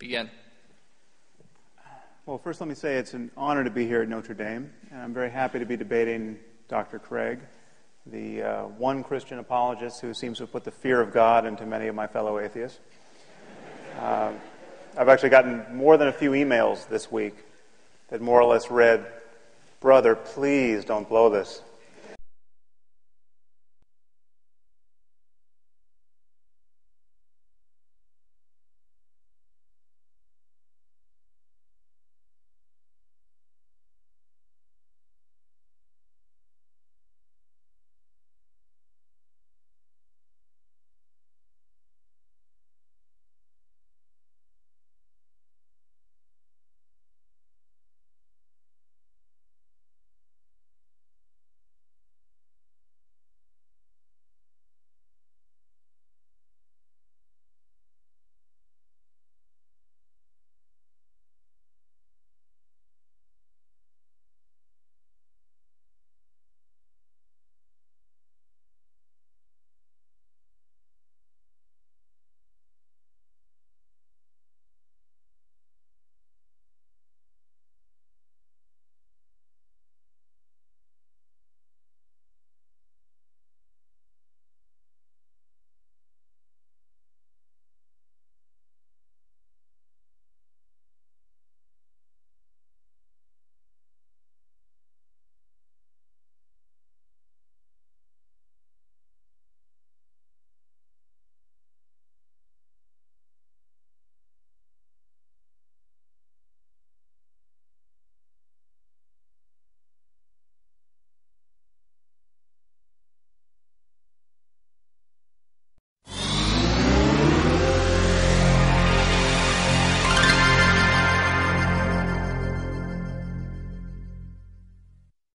begin. Well, first, let me say it's an honor to be here at Notre Dame, and I'm very happy to be debating Dr. Craig, the uh, one Christian apologist who seems to have put the fear of God into many of my fellow atheists. Uh, I've actually gotten more than a few emails this week that more or less read, Brother, please don't blow this.